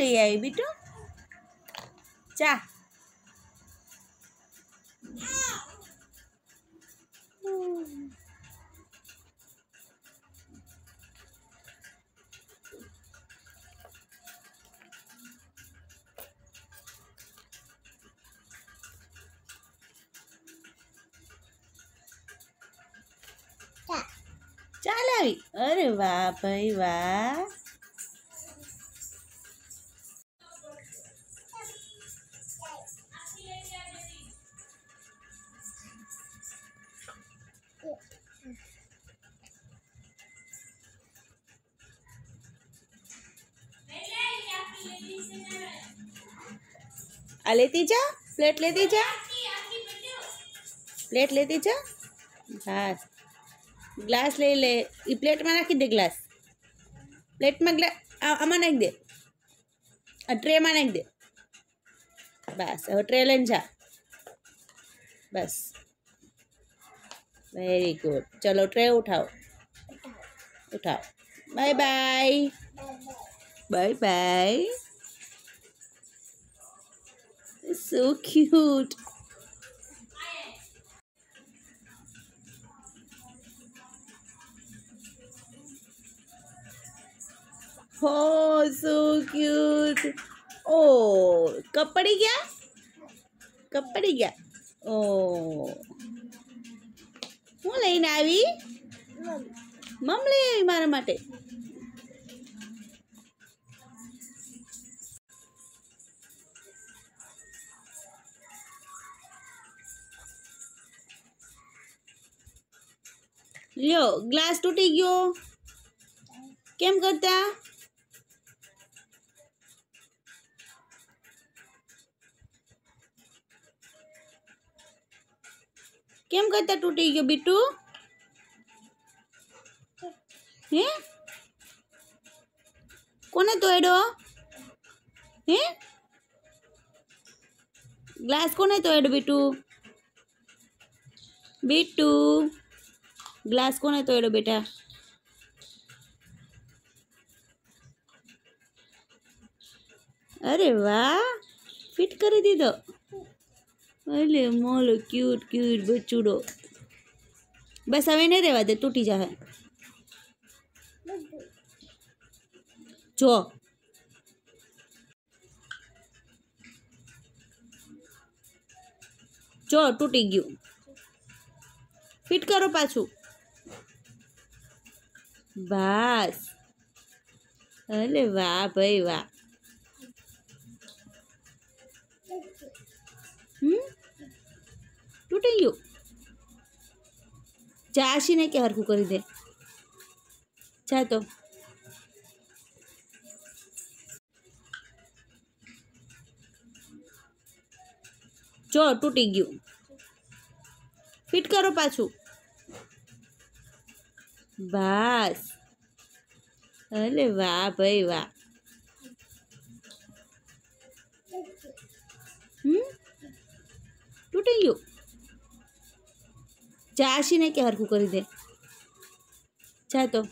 લઈ આવી બીટું ચા ચાલ આવી અરે વાહ ભાઈ વાહ આ લેતી જા પ્લેટ લેતી જા પ્લેટ લેતી જા હા ગ્લાસ લઈ લે એ પ્લેટમાં નાખી દે ગ્લાસ પ્લેટમાં ગ્લાસ આમાં નાખી દે આ ટ્રેમાં નાખી દે બસ હવે ટ્રે લઈને જા બસ વેરી ગુડ ચલો ટ્રે ઉઠાવો ઉઠાવો bye bye bye bye so cute Oh, so cute. Oh, cup પડી ગયા કપ પડી ગયા ઓ હું લઈને આવી મમ લઈ આવી મારા માટે લ્યો ગ્લાસ તૂટી ગયો કેમ કરતા કેમ કરતા તૂટી ગયો બીટુ હે કોને તોડ્યો હે ગ્લાસ કોને તોડ્યો બીટુ બીટુ ગ્લાસ કોને તોડ્યો બેટા અરે વાહ ફિટ કરી દીધો અલે મોલો ક્યુટ ક્યુટ બચુડો બસ હવે નહીં રહેવા દે તૂટી જાય જો જો તૂટી ગયું ફિટ કરો પાછું બસ અલે વાહ ભાઈ વાહ હમ તૂટી ગયું ચાશીને કે હરખું કરી દે જા તો જો તૂટી ગયું ફિટ કરો પાછું बस। अरे वाह भाई वाह। हम्म? टूटू ने क्या हरकू करी दे चाहे तो।